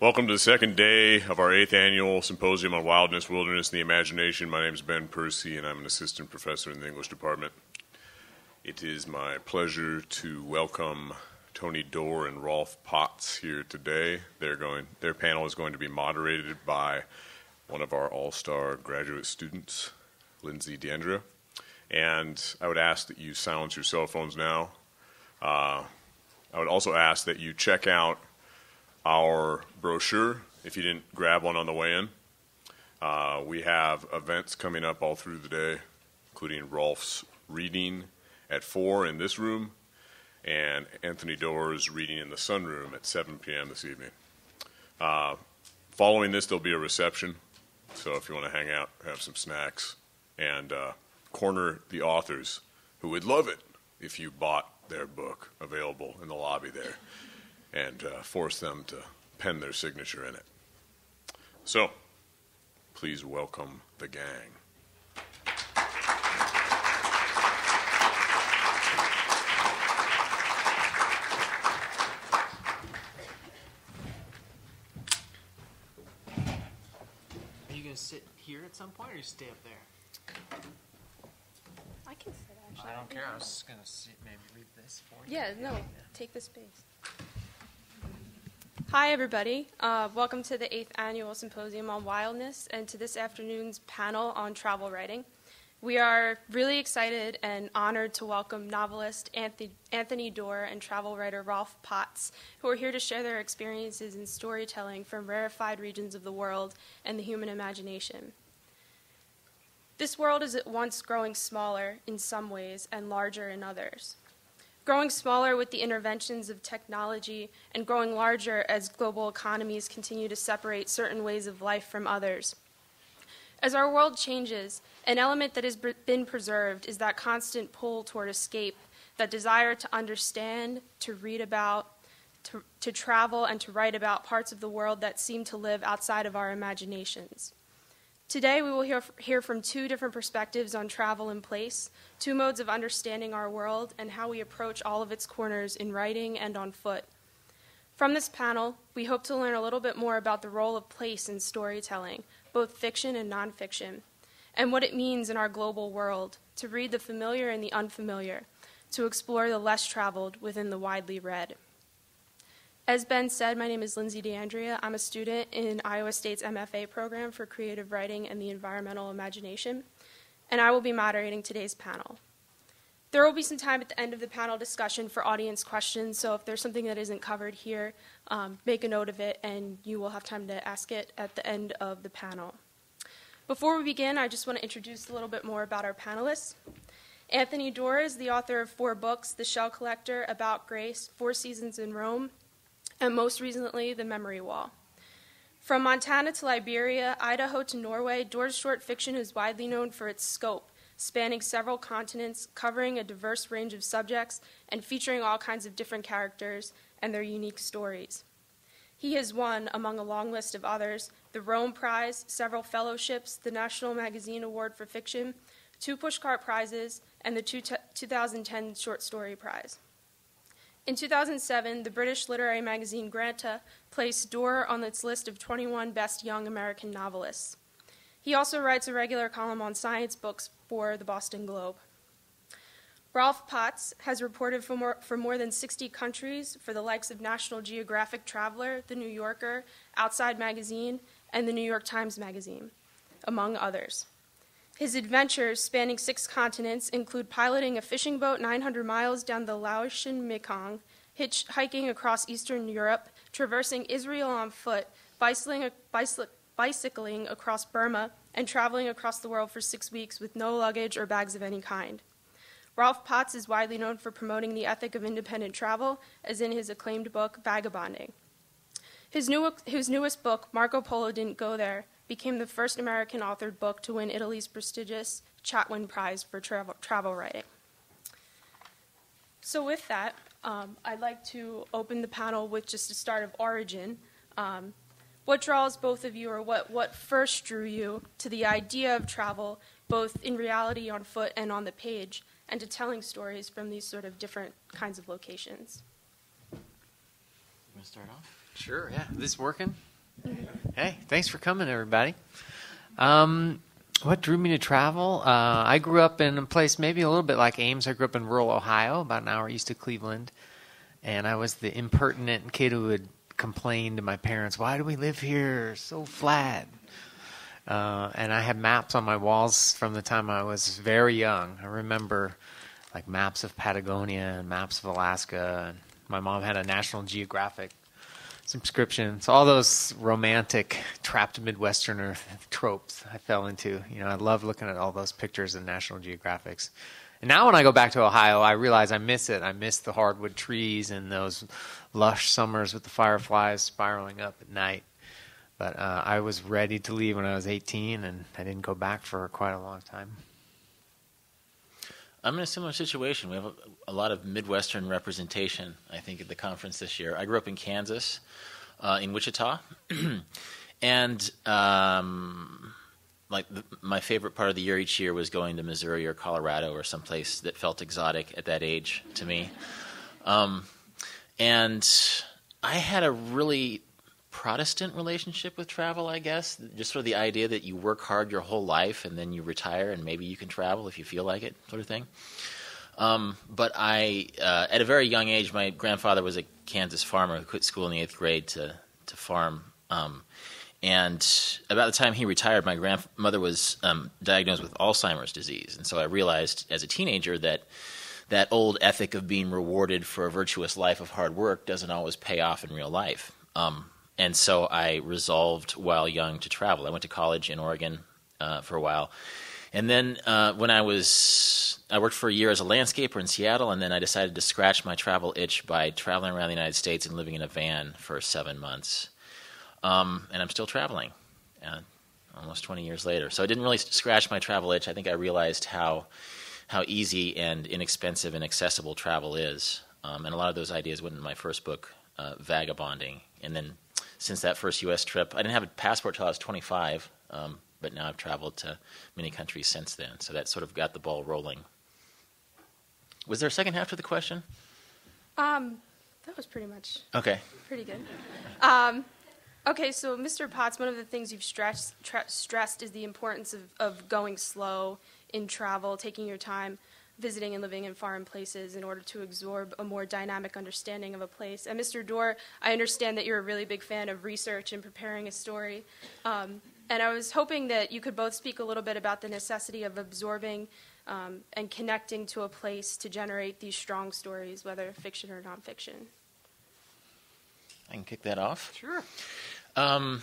Welcome to the second day of our eighth annual symposium on wildness, wilderness, and the imagination. My name is Ben Percy, and I'm an assistant professor in the English department. It is my pleasure to welcome Tony Doerr and Rolf Potts here today. They're going, their panel is going to be moderated by one of our all-star graduate students, Lindsay D'Andrea. And I would ask that you silence your cell phones now. Uh, I would also ask that you check out our brochure if you didn't grab one on the way in. Uh, we have events coming up all through the day, including Rolf's reading at 4 in this room and Anthony Doerr's reading in the sunroom at 7 p.m. this evening. Uh, following this, there'll be a reception. So if you want to hang out, have some snacks, and uh, corner the authors who would love it if you bought their book available in the lobby there and uh, force them to pen their signature in it. So, please welcome the gang. Are you gonna sit here at some point, or you stay up there? I can sit actually. I don't care. I was just gonna sit, maybe read this for you. Yeah, no, take the space. Hi, everybody. Uh, welcome to the eighth annual symposium on wildness and to this afternoon's panel on travel writing. We are really excited and honored to welcome novelist Anthony, Anthony Doerr and travel writer Rolf Potts, who are here to share their experiences in storytelling from rarefied regions of the world and the human imagination. This world is at once growing smaller in some ways and larger in others. Growing smaller with the interventions of technology and growing larger as global economies continue to separate certain ways of life from others. As our world changes, an element that has been preserved is that constant pull toward escape, that desire to understand, to read about, to, to travel, and to write about parts of the world that seem to live outside of our imaginations. Today, we will hear, hear from two different perspectives on travel and place, two modes of understanding our world, and how we approach all of its corners in writing and on foot. From this panel, we hope to learn a little bit more about the role of place in storytelling, both fiction and nonfiction, and what it means in our global world to read the familiar and the unfamiliar, to explore the less traveled within the widely read. As Ben said, my name is Lindsay D'Andrea. I'm a student in Iowa State's MFA program for creative writing and the environmental imagination, and I will be moderating today's panel. There will be some time at the end of the panel discussion for audience questions, so if there's something that isn't covered here, um, make a note of it and you will have time to ask it at the end of the panel. Before we begin, I just want to introduce a little bit more about our panelists. Anthony Doerr is the author of four books The Shell Collector, About Grace, Four Seasons in Rome, and most recently, The Memory Wall. From Montana to Liberia, Idaho to Norway, Doerr's short fiction is widely known for its scope, spanning several continents, covering a diverse range of subjects, and featuring all kinds of different characters and their unique stories. He has won, among a long list of others, the Rome Prize, several fellowships, the National Magazine Award for Fiction, two Pushcart Prizes, and the 2010 Short Story Prize. In 2007, the British literary magazine Granta placed Doerr on its list of 21 best young American novelists. He also writes a regular column on science books for the Boston Globe. Rolf Potts has reported for more, for more, than 60 countries for the likes of National Geographic Traveler, The New Yorker, Outside Magazine, and The New York Times Magazine, among others. His adventures, spanning six continents, include piloting a fishing boat 900 miles down the Laotian Mekong, hitchhiking across Eastern Europe, traversing Israel on foot, bicycling, bicycling across Burma, and traveling across the world for six weeks with no luggage or bags of any kind. Rolf Potts is widely known for promoting the ethic of independent travel, as in his acclaimed book, Vagabonding. His, new, his newest book, Marco Polo Didn't Go There, became the first American authored book to win Italy's prestigious Chatwin Prize for travel, travel writing. So, with that, um, I'd like to open the panel with just a start of origin. Um, what draws both of you, or what, what first drew you to the idea of travel, both in reality on foot and on the page? and to telling stories from these sort of different kinds of locations. You want to start off? Sure, yeah. Is This working? Hey, thanks for coming, everybody. Um, what drew me to travel? Uh, I grew up in a place maybe a little bit like Ames. I grew up in rural Ohio, about an hour east of Cleveland. And I was the impertinent kid who would complain to my parents, Why do we live here? So flat. Uh, and I had maps on my walls from the time I was very young. I remember like maps of Patagonia and maps of Alaska. And my mom had a National Geographic subscription. So all those romantic trapped Midwesterner tropes I fell into. You know, I love looking at all those pictures in National Geographics. And now when I go back to Ohio, I realize I miss it. I miss the hardwood trees and those lush summers with the fireflies spiraling up at night. But uh, I was ready to leave when I was 18, and I didn't go back for quite a long time. I'm in a similar situation. We have a, a, lot of Midwestern representation, I think, at the conference this year. I grew up in Kansas, uh, in Wichita, and um, like the, my favorite part of the year each year was going to Missouri or Colorado or someplace that felt exotic at that age to me. Um, and I had a really Protestant relationship with travel, I guess. Just sort of the idea that you work hard your whole life and then you retire and maybe you can travel if you feel like it, sort of thing. Um, but I, uh, at a very young age, my grandfather was a Kansas farmer who quit school in the eighth grade to to farm. Um, and about the time he retired, my grandmother was um, diagnosed with Alzheimer's disease, and so I realized as a teenager that that old ethic of being rewarded for a virtuous life of hard work doesn't always pay off in real life. Um, and so I resolved while young to travel. I went to college in Oregon uh, for a while, and then uh, when I was, I worked for a year as a landscaper in Seattle, and then I decided to scratch my travel itch by traveling around the United States and living in a van for seven months. Um, and I'm still traveling, uh, almost 20 years later. So I didn't really scratch my travel itch. I think I realized how how easy and inexpensive and accessible travel is. Um, and a lot of those ideas went in my first book, uh, Vagabonding, and then since that first U.S. trip. I didn't have a passport till I was 25, um, but now I've traveled to many countries since then. So that sort of got the ball rolling. Was there a second half to the question? Um, that was pretty much okay. Pretty good. Um, okay, so Mr. Potts, one of the things you've stressed, tra- stressed is the importance of, of going slow in travel, taking your time visiting and living in foreign places in order to absorb a more dynamic understanding of a place. And Mr. Doerr, I understand that you're a really big fan of research and preparing a story. Um, and I was hoping that you could both speak a little bit about the necessity of absorbing um, and connecting to a place to generate these strong stories, whether fiction or nonfiction. I can kick that off. Sure. Um,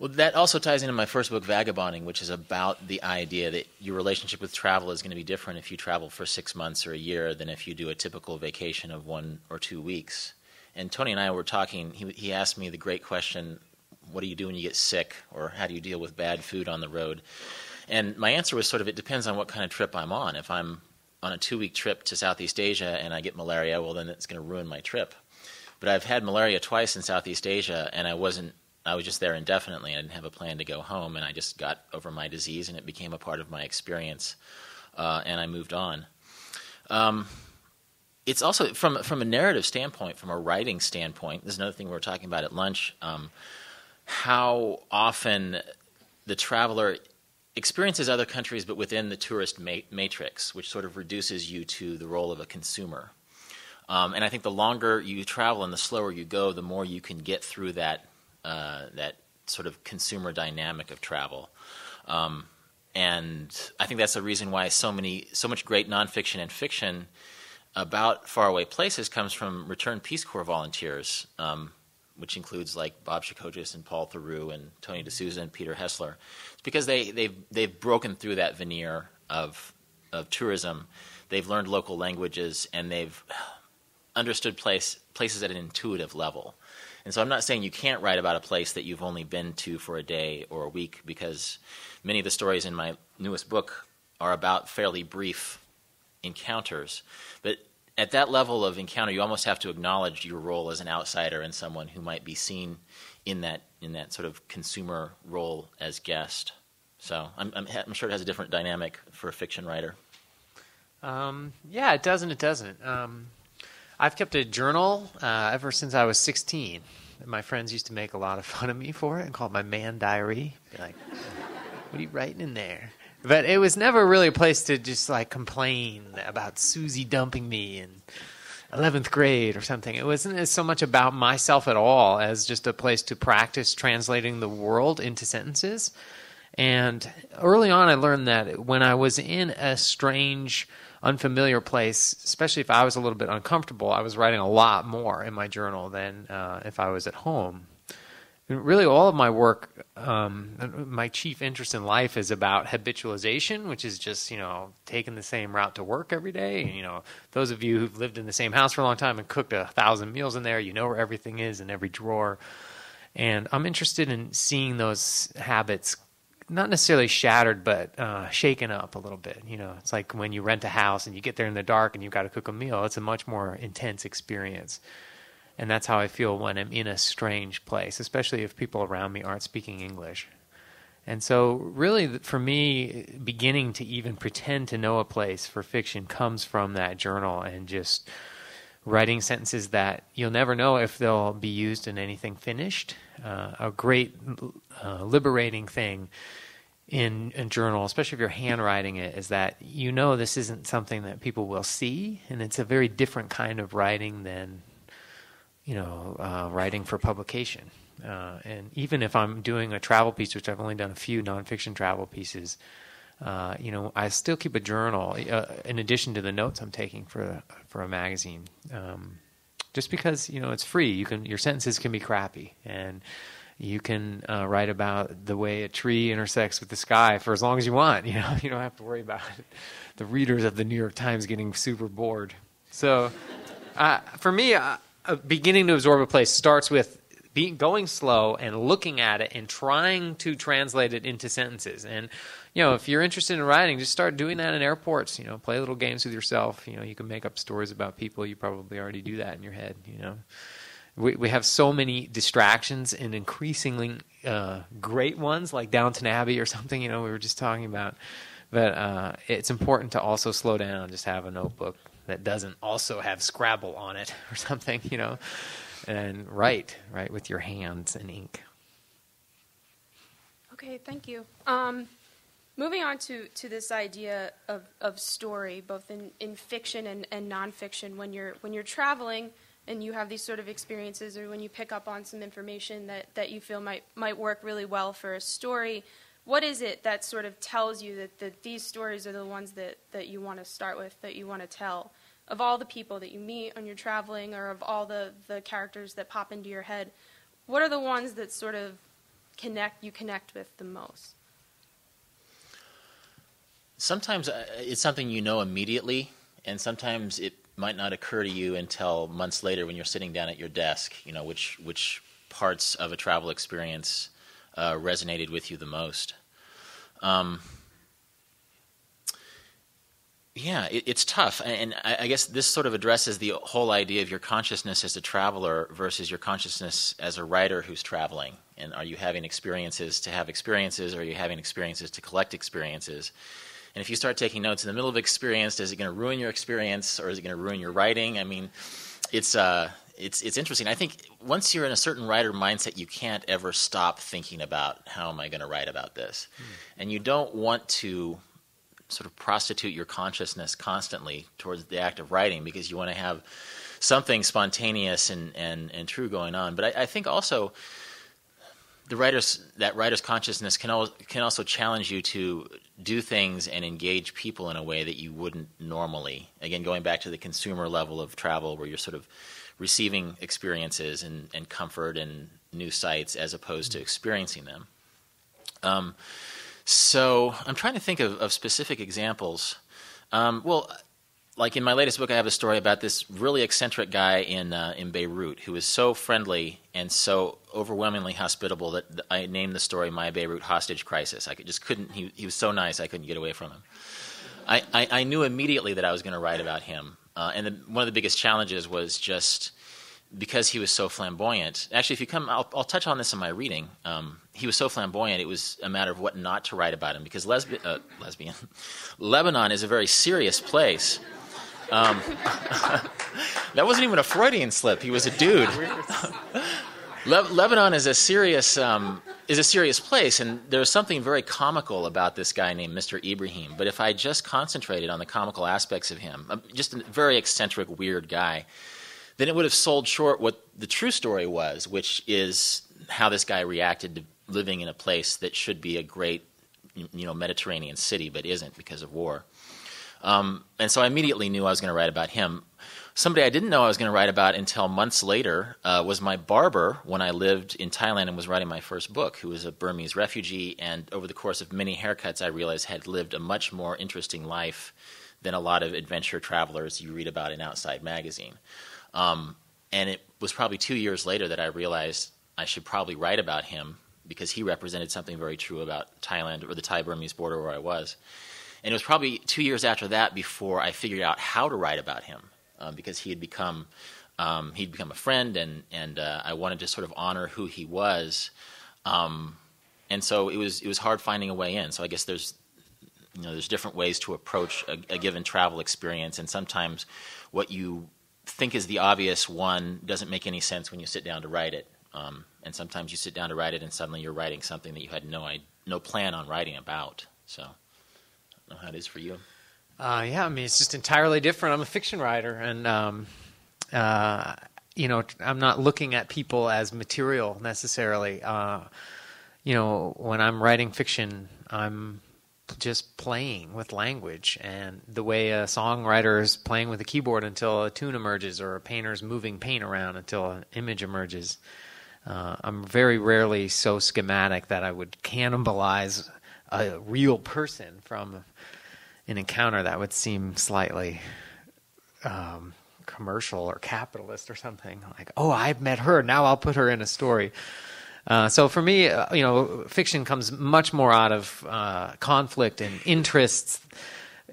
well, that also ties into my first book, Vagabonding, which is about the idea that your relationship with travel is going to be different if you travel for six months or a year than if you do a typical vacation of one or two weeks. And Tony and I were talking. He, he asked me the great question What do you do when you get sick? Or how do you deal with bad food on the road? And my answer was sort of it depends on what kind of trip I'm on. If I'm on a two week trip to Southeast Asia and I get malaria, well, then it's going to ruin my trip. But I've had malaria twice in Southeast Asia, and I wasn't I was just there indefinitely. I didn't have a plan to go home, and I just got over my disease, and it became a part of my experience, uh, and I moved on. Um, it's also from from a narrative standpoint, from a writing standpoint. This is another thing we were talking about at lunch. Um, how often the traveler experiences other countries, but within the tourist ma- matrix, which sort of reduces you to the role of a consumer. Um, and I think the longer you travel and the slower you go, the more you can get through that uh, that sort of consumer dynamic of travel. Um, and I think that's the reason why so many, so much great nonfiction and fiction about faraway places comes from returned Peace Corps volunteers, um, which includes like Bob Shacochis and Paul Theroux and Tony D'Souza and Peter Hessler. It's because they, they've, they've broken through that veneer of, of tourism. They've learned local languages and they've understood place, places at an intuitive level. And so I'm not saying you can't write about a place that you've only been to for a day or a week, because many of the stories in my newest book are about fairly brief encounters. But at that level of encounter, you almost have to acknowledge your role as an outsider and someone who might be seen in that in that sort of consumer role as guest. So I'm, I'm, I'm sure it has a different dynamic for a fiction writer. Um, yeah, it does not it doesn't. Um, I've kept a journal uh, ever since I was 16. My friends used to make a lot of fun of me for it and call it my man diary. Be like, what are you writing in there? But it was never really a place to just like complain about Susie dumping me in 11th grade or something. It wasn't as so much about myself at all as just a place to practice translating the world into sentences. And early on, I learned that when I was in a strange, unfamiliar place, especially if I was a little bit uncomfortable, I was writing a lot more in my journal than uh, if I was at home. And really, all of my work, um, my chief interest in life is about habitualization, which is just you know taking the same route to work every day. And, you know, those of you who've lived in the same house for a long time and cooked a thousand meals in there, you know where everything is in every drawer. And I'm interested in seeing those habits not necessarily shattered, but uh, shaken up a little bit. You know, it's like when you rent a house and you get there in the dark and you've got to cook a meal. It's a much more intense experience, and that's how I feel when I'm in a strange place, especially if people around me aren't speaking English. And so, really, for me, beginning to even pretend to know a place for fiction comes from that journal and just writing sentences that you'll never know if they'll be used in anything finished. Uh, a great uh, liberating thing in a journal, especially if you're handwriting it, is that you know this isn't something that people will see, and it's a very different kind of writing than you know uh, writing for publication. Uh, and even if I'm doing a travel piece, which I've only done a few nonfiction travel pieces, uh, you know, I still keep a journal uh, in addition to the notes I'm taking for for a magazine. Um, just because you know it's free, you can your sentences can be crappy, and you can uh, write about the way a tree intersects with the sky for as long as you want. You know, you don't have to worry about it. the readers of the New York Times getting super bored. So, uh, for me, uh, beginning to absorb a place starts with being going slow and looking at it and trying to translate it into sentences. And you know, if you're interested in writing, just start doing that in airports. You know, play little games with yourself. You know, you can make up stories about people. You probably already do that in your head. You know we, we have so many distractions and increasingly uh, great ones like Downton Abbey or something, you know, we were just talking about. But uh, it's important to also slow down and just have a notebook that doesn't also have Scrabble on it or something, you know, and write, write with your hands and ink. Okay, thank you. Um, moving on to, to this idea of, of story, both in, in fiction and, and nonfiction, when you're, when you're traveling – and you have these sort of experiences or when you pick up on some information that, that you feel might, might work really well for a story, what is it that sort of tells you that, that these stories are the ones that, that you want to start with, that you want to tell? Of all the people that you meet when you're traveling or of all the, the characters that pop into your head, what are the ones that sort of connect you connect with the most? Sometimes uh, it's something you know immediately, and sometimes it might not occur to you until months later when you're sitting down at your desk. You know which which parts of a travel experience uh, resonated with you the most. Um, yeah, it, it's tough, and I, I, guess this sort of addresses the whole idea of your consciousness as a traveler versus your consciousness as a writer who's traveling. And are you having experiences to have experiences, or are you having experiences to collect experiences? And if you start taking notes in the middle of experience, is it going to ruin your experience or is it going to ruin your writing? I mean, it's uh, it's it's interesting. I think once you're in a certain writer mindset, you can't ever stop thinking about how am I going to write about this, mm. and you don't want to sort of prostitute your consciousness constantly towards the act of writing because you want to have something spontaneous and, and, and true going on. But I, I think also the writer's that writer's consciousness can al- can also challenge you to do things and engage people in a way that you wouldn't normally. Again, going back to the consumer level of travel, where you're sort of receiving experiences and, and comfort and new sights as opposed to experiencing them. Um, so I'm trying to think of, of specific examples. Um, well, like in my latest book, I have a story about this really eccentric guy in uh, in Beirut who was so friendly and so overwhelmingly hospitable that I named the story "My Beirut Hostage Crisis." I just couldn't. He, he was so nice, I couldn't get away from him. I, I, I knew immediately that I was going to write about him, uh, and the, one of the biggest challenges was just because he was so flamboyant. Actually, if you come, I'll, I'll touch on this in my reading. Um, he was so flamboyant; it was a matter of what not to write about him because uh, lesbian Lebanon is a very serious place Um, that wasn't even a Freudian slip. He was a dude. Le- Lebanon is a serious um, is a serious place, and there's something very comical about this guy named Mr. Ibrahim. But if I just concentrated on the comical aspects of him, uh, just a very eccentric, weird guy, then it would have sold short what the true story was, which is how this guy reacted to living in a place that should be a great, you know, Mediterranean city, but isn't because of war. Um, and so I immediately knew I was going to write about him. Somebody I didn't know I was going to write about until months later uh, was my barber when I lived in Thailand and was writing my first book, who was a Burmese refugee. And over the course of many haircuts, I realized had lived a much more interesting life than a lot of adventure travelers you read about in Outside Magazine. Um, and it was probably two years later that I realized I should probably write about him because he represented something very true about Thailand or the Thai Burmese border where I was. And it was probably two years after that before I figured out how to write about him um, because he had become um, he'd become a friend, and and uh, I wanted to sort of honor who he was. Um, and so it was it was hard finding a way in. So I guess there's you know there's different ways to approach a, a given travel experience, and sometimes what you think is the obvious one doesn't make any sense when you sit down to write it. Um, and sometimes you sit down to write it, and suddenly you're writing something that you had no no plan on writing about. So know how it is for you. Uh, yeah, I mean, it's just entirely different. I'm a fiction writer, and um, uh, you know, I'm not looking at people as material necessarily. Uh, you know, when I'm writing fiction, I'm just playing with language and the way a songwriter is playing with a keyboard until a tune emerges, or a painter's moving paint around until an image emerges. Uh, I'm very rarely so schematic that I would cannibalize a real person from an encounter that would seem slightly um, commercial or capitalist or something. Like, oh, I've met her. Now I'll put her in a story. Uh, so for me, uh, you know, fiction comes much more out of uh, conflict and interests.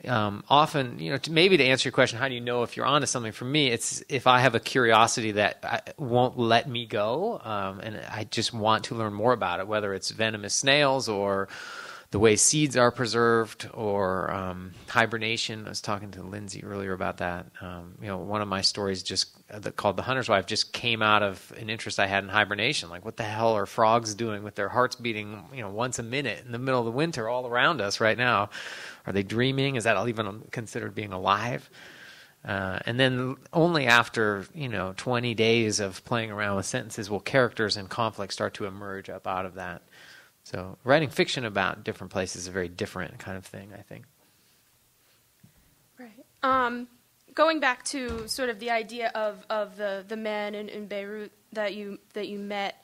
Um, often, you know, to, maybe to answer your question, how do you know if you're onto something? For me, it's if I have a curiosity that I, won't let me go, um, and I just want to learn more about it, whether it's venomous snails or the way seeds are preserved or um, hibernation. I was talking to Lindsay earlier about that. Um, you know, one of my stories just uh, called "The Hunter's Wife" just came out of an interest I had in hibernation. Like, what the hell are frogs doing with their hearts beating, you know, once a minute in the middle of the winter all around us right now? Are they dreaming? Is that even considered being alive? Uh, and then only after you know 20 days of playing around with sentences will characters and conflict start to emerge up out of that. So writing fiction about different places is a very different kind of thing, I think. Right. Um, going back to sort of the idea of, of the, the man in, in Beirut that you that you met,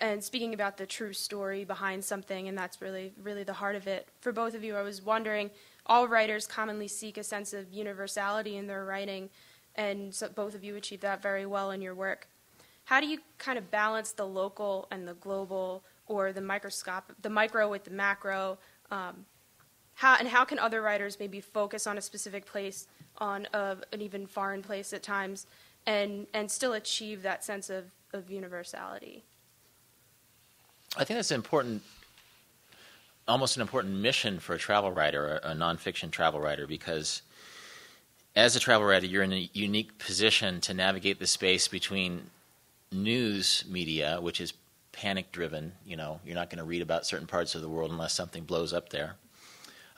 and speaking about the true story behind something, and that's really really the heart of it. For both of you, I was wondering. All writers commonly seek a sense of universality in their writing, and so both of you achieve that very well in your work. How do you kind of balance the local and the global or the microscope, the micro with the macro? Um, how, and how can other writers maybe focus on a specific place, on a, an even foreign place at times, and, and still achieve that sense of, of universality? I think that's an important, almost an important mission for a travel writer, a, a nonfiction travel writer, because as a travel writer, you're in a unique position to navigate the space between news media, which is panic driven. You know, you're not going to read about certain parts of the world unless something blows up there.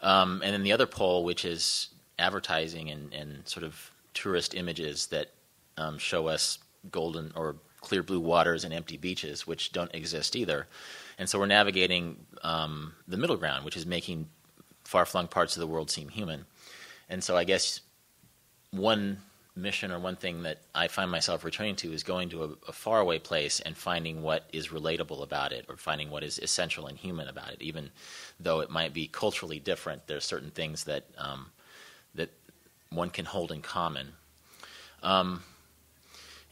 Um, and then the other pole, which is advertising and, and sort of tourist images that um, show us golden or clear blue waters and empty beaches, which don't exist either. And so we're navigating um, the middle ground, which is making far flung parts of the world seem human. And so I guess one mission or one thing that I find myself returning to is going to a, a faraway place and finding what is relatable about it or finding what is essential and human about it. Even though it might be culturally different, there are certain things that um, that one can hold in common. Um,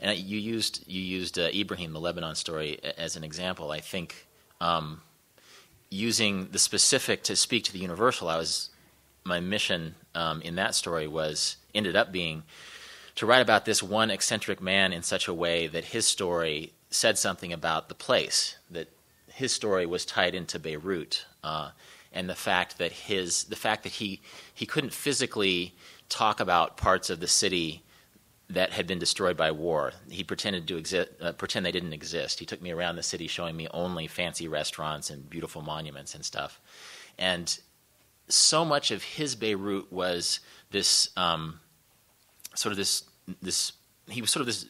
and you used you used uh, Ibrahim, the Lebanon story, as an example. I think um, using the specific to speak to the universal, I was my mission um, in that story was ended up being to write about this one eccentric man in such a way that his story said something about the place, that his story was tied into Beirut, uh, and the fact that his the fact that he he couldn't physically talk about parts of the city that had been destroyed by war. He pretended to exist, uh, pretend they didn't exist. He took me around the city, showing me only fancy restaurants and beautiful monuments and stuff. And so much of his Beirut was this um, sort of this this. He was sort of this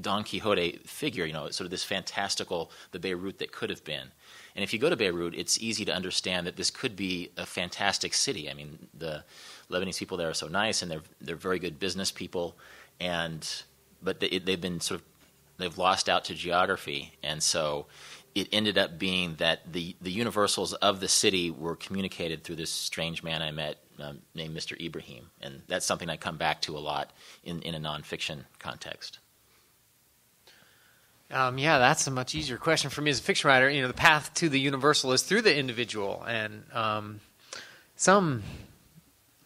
Don Quixote figure, you know, sort of this fantastical the Beirut that could have been. And if you go to Beirut, it's easy to understand that this could be a fantastic city. I mean, the Lebanese people there are so nice, and they're they're very good business people and but they, they've been sort of they've lost out to geography, and so it ended up being that the the universals of the city were communicated through this strange man I met um, named Mr. Ibrahim, and that's something I come back to a lot in in a nonfiction context. Um, yeah, that's a much easier question for me as a fiction writer. You know, the path to the universal is through the individual, and um, some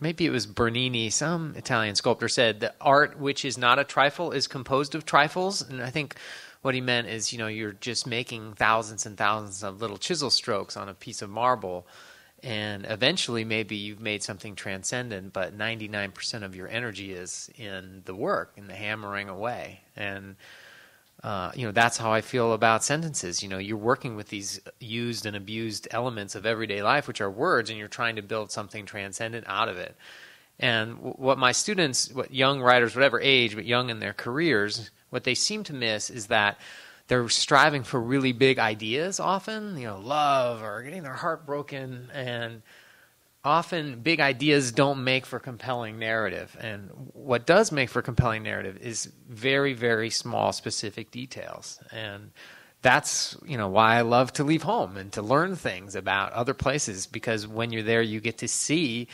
maybe it was Bernini, some Italian sculptor said that art which is not a trifle is composed of trifles. And I think what he meant is, you know, you're just making thousands and thousands of little chisel strokes on a piece of marble. And eventually, maybe you've made something transcendent, but 99% of your energy is in the work, in the hammering away. And uh, you know that's how I feel about sentences. You know, you're working with these used and abused elements of everyday life, which are words, and you're trying to build something transcendent out of it. And what my students, what young writers, whatever age, but young in their careers, what they seem to miss is that they're striving for really big ideas often, you know, love or getting their heart broken, and often big ideas don't make for compelling narrative. And what does make for compelling narrative is very very small specific details. And that's you know why I love to leave home and to learn things about other places because when you're there you get to see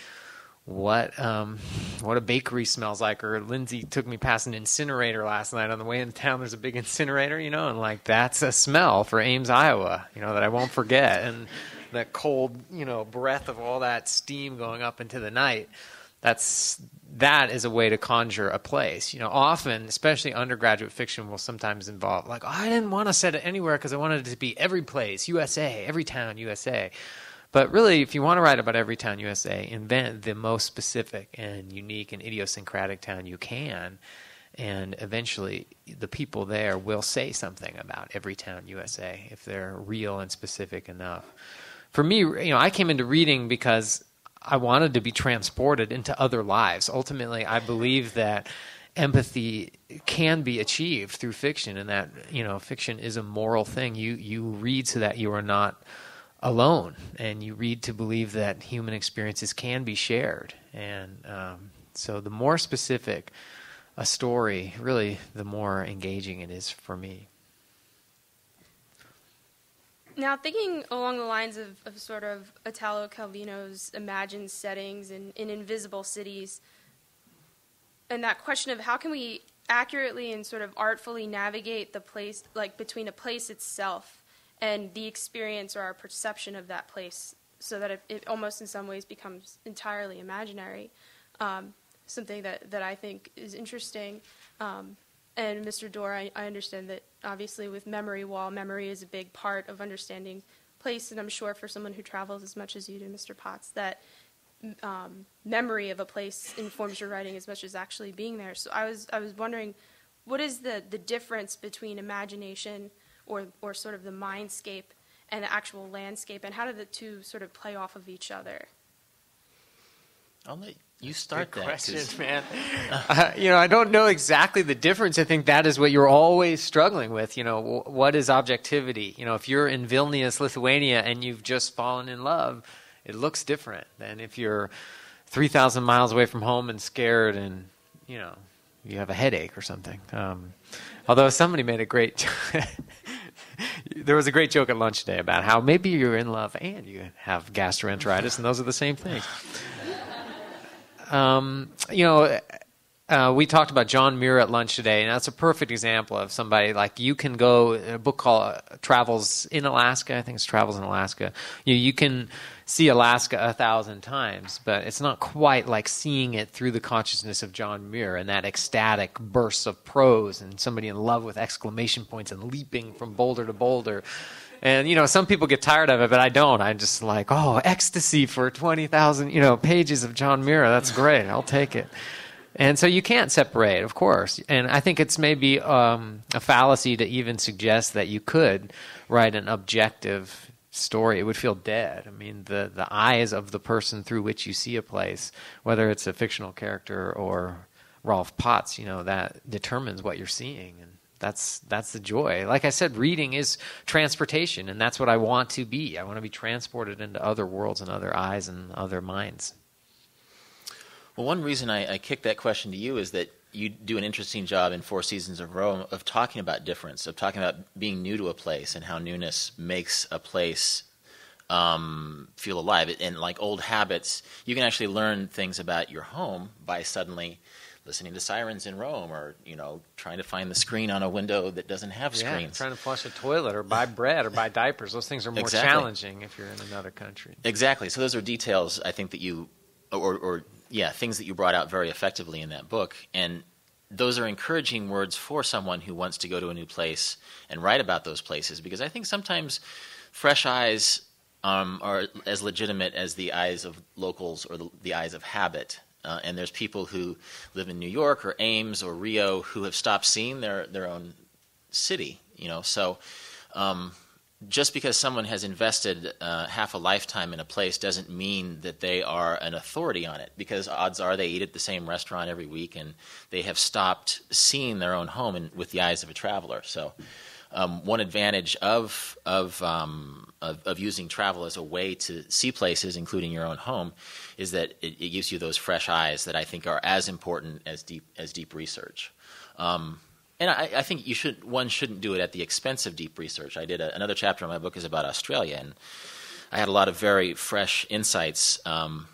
what um, what a bakery smells like or Lindsay took me past an incinerator last night on the way into town there's a big incinerator you know and like that's a smell for Ames Iowa you know that I won't forget and that cold, you know, breath of all that steam going up into the night. That's that is a way to conjure a place. You know, often, especially undergraduate fiction, will sometimes involve like, oh, I didn't want to set it anywhere because I wanted it to be every place, USA, every town, USA. But really, if you want to write about every town USA, invent the most specific and unique and idiosyncratic town you can. And eventually, the people there will say something about every town USA if they're real and specific enough for me, you know, I came into reading because I wanted to be transported into other lives. Ultimately, I believe that empathy can be achieved through fiction and that, you know, fiction is a moral thing. You you read so that you are not alone and you read to believe that human experiences can be shared. And um, so the more specific a story, really the more engaging it is for me. Now, thinking along the lines of, of sort of Italo Calvino's imagined settings in, in invisible cities, and that question of how can we accurately and sort of artfully navigate the place, like between a place itself and the experience or our perception of that place, so that it, it almost in some ways becomes entirely imaginary. Um, something that, that I think is interesting. Um, and Mr. Doerr, I, I understand that obviously with memory wall, memory is a big part of understanding place, and I'm sure for someone who travels as much as you do, Mr. Potts, that um, memory of a place informs your writing as much as actually being there. So I was I was wondering, what is the the difference between imagination or or sort of the mindscape and the actual landscape, and how do the two sort of play off of each other? I'll let you start Good that. question, man. uh, you know, I don't know exactly the difference. I think that is what you're always struggling with. You know, w- what is objectivity? You know, if you're in Vilnius, Lithuania, and you've just fallen in love, it looks different than if you're 3,000 miles away from home and scared and, you know, you have a headache or something. Um, although somebody made a great. there was a great joke at lunch today about how maybe you're in love and you have gastroenteritis, and those are the same things. Um, you know, uh, we talked about John Muir at lunch today, and that's a perfect example of somebody like you can go. A book called uh, Travels in Alaska. I think it's Travels in Alaska. You you can see Alaska a thousand times, but it's not quite like seeing it through the consciousness of John Muir and that ecstatic bursts of prose and somebody in love with exclamation points and leaping from boulder to boulder. And you know, some people get tired of it, but I don't. I'm just like, oh, ecstasy for twenty thousand, you know, pages of John Muir. That's great. I'll take it. And so you can't separate, of course. And I think it's maybe um, a fallacy to even suggest that you could write an objective story. It would feel dead. I mean, the, the eyes of the person through which you see a place, whether it's a fictional character or Rolf Potts, you know, that determines what you're seeing. And that's that's the joy. Like I said, reading is transportation, and that's what I want to be. I want to be transported into other worlds and other eyes and other minds. Well, one reason I, I kicked that question to you is that you do an interesting job in Four Seasons of Rome of talking about difference, of talking about being new to a place and how newness makes a place um, feel alive. And like old habits, you can actually learn things about your home by suddenly listening to sirens in Rome, or you know, trying to find the screen on a window that doesn't have Yeah, screens. trying to flush a toilet or buy bread or buy diapers. Those things are more Exactly. challenging if you're in another country. Exactly. So those are details I think that you, or, or yeah, things that you brought out very effectively in that book, and those are encouraging words for someone who wants to go to a new place and write about those places because I think sometimes fresh eyes um, are as legitimate as the eyes of locals or the, the eyes of habit. Uh, and there's people who live in New York or Ames or Rio who have stopped seeing their, their own city, you know. So um, just because someone has invested uh, half a lifetime in a place doesn't mean that they are an authority on it because odds are they eat at the same restaurant every week and they have stopped seeing their own home in, with the eyes of a traveler. So, um, one advantage of of, um, of of using travel as a way to see places, including your own home, is that it, it gives you those fresh eyes that I think are as important as deep as deep research. Um, and I, I think you should one shouldn't do it at the expense of deep research. I did a, another chapter in my book is about Australia, and I had a lot of very fresh insights um,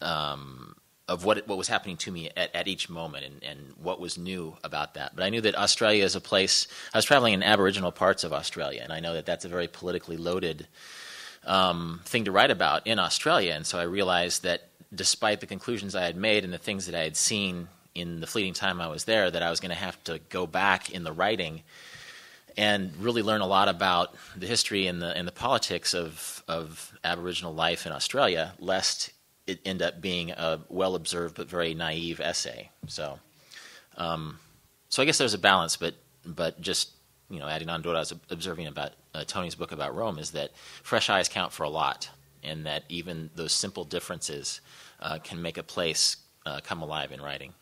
um, of what what was happening to me at, at each moment and, and what was new about that. But I knew that Australia is a place. I was traveling in Aboriginal parts of Australia, and I know that that's a very politically loaded um, thing to write about in Australia. And so I realized that despite the conclusions I had made and the things that I had seen in the fleeting time I was there, that I was going to have to go back in the writing and really learn a lot about the history and the and the politics of of Aboriginal life in Australia, lest it end up being a well observed but very naive essay. So, um, so I guess there's a balance, but but just you know, adding on to what I was observing about uh, Tony's book about Rome is that fresh eyes count for a lot, and that even those simple differences uh, can make a place uh, come alive in writing.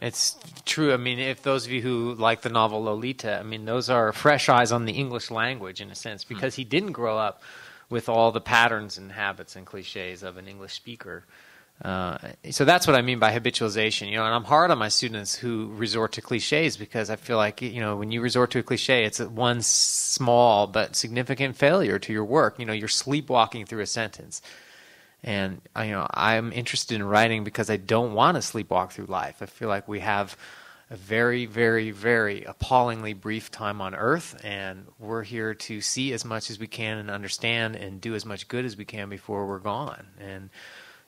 It's true. I mean, if those of you who like the novel Lolita, I mean, those are fresh eyes on the English language in a sense because he didn't grow up with all the patterns and habits and cliches of an English speaker. Uh, so that's what I mean by habitualization, you know. And I'm hard on my students who resort to cliches because I feel like you know when you resort to a cliche, it's one small but significant failure to your work. You know, you're sleepwalking through a sentence. And you know, I'm interested in writing because I don't want to sleepwalk through life. I feel like we have a very, very, very appallingly brief time on Earth, and we're here to see as much as we can and understand and do as much good as we can before we're gone. And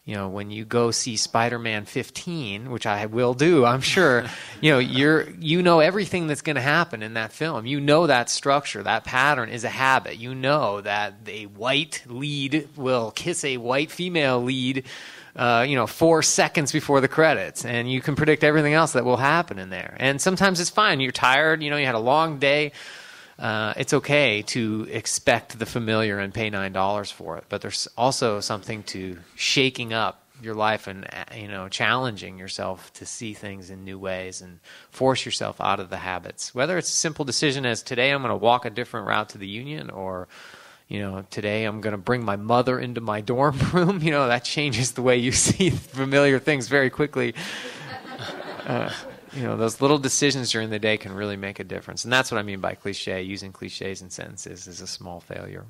you know, when you go see Spider-Man 15, which I will do, I'm sure, you know, you're you know everything that's going to happen in that film. You know that structure, that pattern is a habit. You know that a white lead will kiss a white female lead, uh, you know, four seconds before the credits, and you can predict everything else that will happen in there. And sometimes it's fine. You're tired. You know, you had a long day uh, it's okay to expect the familiar and pay nine dollars for it. But there's also something to shaking up your life and uh, you know challenging yourself to see things in new ways and force yourself out of the habits. Whether it's a simple decision as today I'm going to walk a different route to the union, or you know today I'm going to bring my mother into my dorm room. You know that changes the way you see familiar things very quickly. Uh, you know those little decisions during the day can really make a difference and that's what i mean by cliche using cliches in sentences is a small failure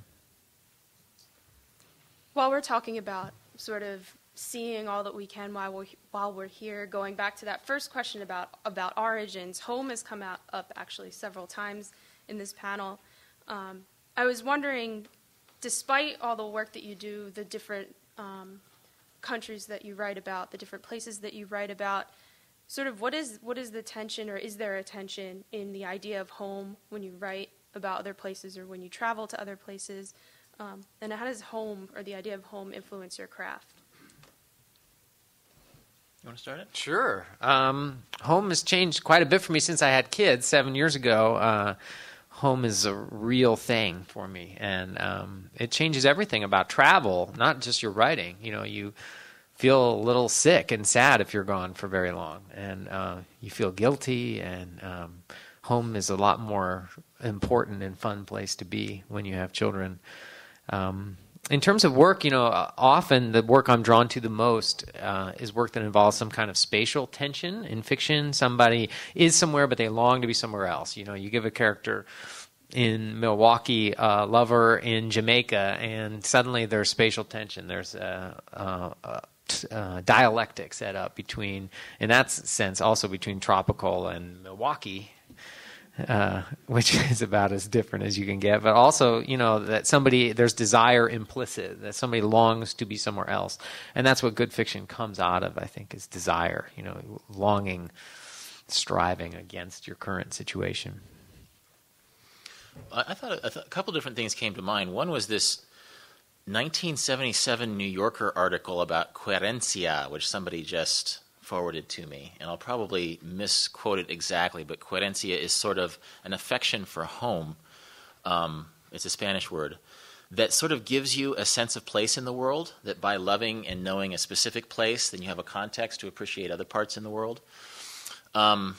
While we're talking about sort of seeing all that we can while we're, while we're here. Going back to that first question about, about origins, home has come out, up actually several times in this panel. Um, I was wondering, despite all the work that you do, the different um, countries that you write about, the different places that you write about, sort of what is what is the tension, or is there a tension in the idea of home when you write about other places or when you travel to other places? Um, and how does home or the idea of home influence your craft? You want to start it? Sure. Um, home has changed quite a bit for me since I had kids seven years ago. Uh, home is a real thing for me, and um, it changes everything about travel, not just your writing. You know, you feel a little sick and sad if you're gone for very long, and uh, you feel guilty. And um, home is a lot more important and fun place to be when you have children. Um, in terms of work, you know, often the work I'm drawn to the most uh, is work that involves some kind of spatial tension. In fiction, somebody is somewhere, but they long to be somewhere else. You know, you give a character in Milwaukee, a lover in Jamaica, and suddenly there's spatial tension. There's a, a uh, dialectic set up between, in that sense, also between tropical and Milwaukee, uh, which is about as different as you can get. But also, you know, that somebody, there's desire implicit, that somebody longs to be somewhere else. And that's what good fiction comes out of, I think, is desire, you know, longing, striving against your current situation. I thought a, a couple different things came to mind. One was this 1977 New Yorker article about querencia, which somebody just forwarded to me, and I'll probably misquote it exactly, but querencia is sort of an affection for home. Um, it's a Spanish word that sort of gives you a sense of place in the world. That by loving and knowing a specific place, then you have a context to appreciate other parts in the world. Um,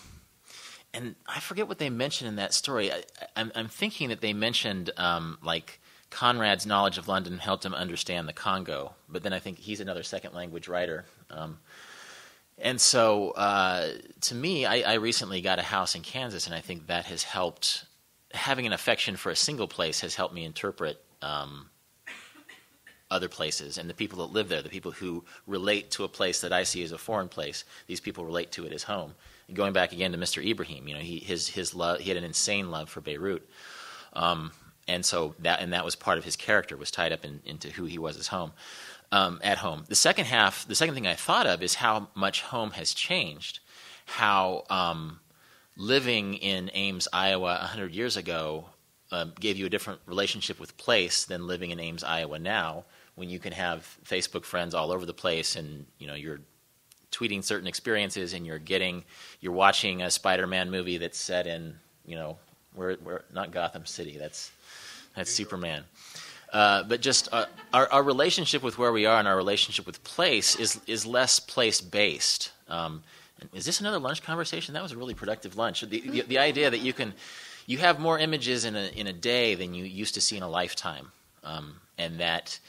and I forget what they mentioned in that story. I, am thinking that they mentioned um, like Conrad's knowledge of London helped him understand the Congo, but then I think he's another second language writer. Um, and so, uh, to me, I, I, recently got a house in Kansas, and I think that has helped. Having an affection for a single place has helped me interpret um, other places and the people that live there, the people who relate to a place that I see as a foreign place. These people relate to it as home. And going back again to Mr. Ibrahim, you know, he his his love, he had an insane love for Beirut, um, and so that and that was part of his character was tied up in, into who he was as home um, at home. The second half, the second thing I thought of is how much home has changed. How um, living in Ames, Iowa, 100 years ago uh, gave you a different relationship with place than living in Ames, Iowa now, when you can have Facebook friends all over the place and you know you're tweeting certain experiences and you're getting you're watching a Spider-Man movie that's set in you know we're, we're not Gotham City that's that's Superman. Uh, but just uh, our, our, relationship with where we are and our relationship with place is is less place based. Um, is this another lunch conversation? That was a really productive lunch. The, the, the, idea that you can you have more images in a in a day than you used to see in a lifetime, um, and that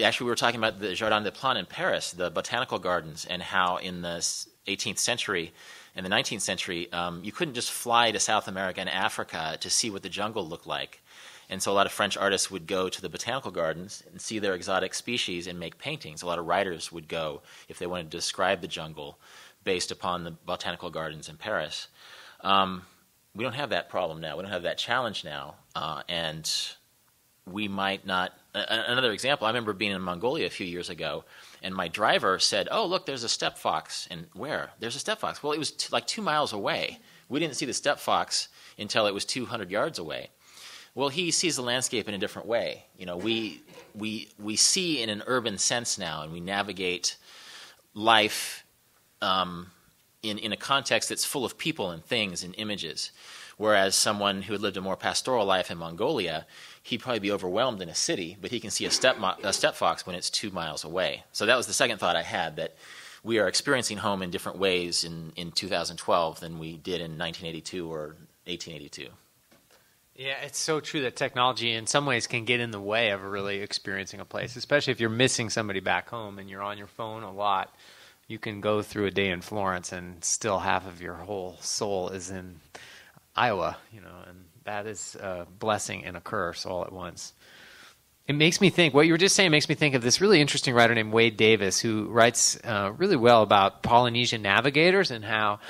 actually we were talking about the Jardin des Plantes in Paris, the botanical gardens, and how in the 18th century. In the 19th century, um, you couldn't just fly to South America and Africa to see what the jungle looked like and so a lot of French artists would go to the botanical gardens and see their exotic species and make paintings. A lot of writers would go if they wanted to describe the jungle based upon the botanical gardens in Paris. Um, we don't have that problem now. We don't have that challenge now. Uh, and we might not. Uh, another example, I remember being in Mongolia a few years ago, and my driver said, Oh, look, there's a steppe fox. And where? There's a steppe fox. Well, it was t- like two miles away. We didn't see the steppe fox until it was 200 yards away. Well, he sees the landscape in a different way. You know, we we we see in an urban sense now, and we navigate life um, in in a context that's full of people and things and images. Whereas someone who had lived a more pastoral life in Mongolia, he'd probably be overwhelmed in a city, but he can see a steppe, a steppe fox when it's two miles away. So that was the second thought I had that we are experiencing home in different ways in, in 2012 than we did in 1982 or 1882. Yeah, it's so true that technology in some ways can get in the way of really experiencing a place, especially if you're missing somebody back home and you're on your phone a lot. You can go through a day in Florence and still half of your whole soul is in Iowa, you know, and that is a blessing and a curse all at once. it makes me think what you were just saying makes me think of this really interesting writer named Wade Davis who writes uh, really well about Polynesian navigators and how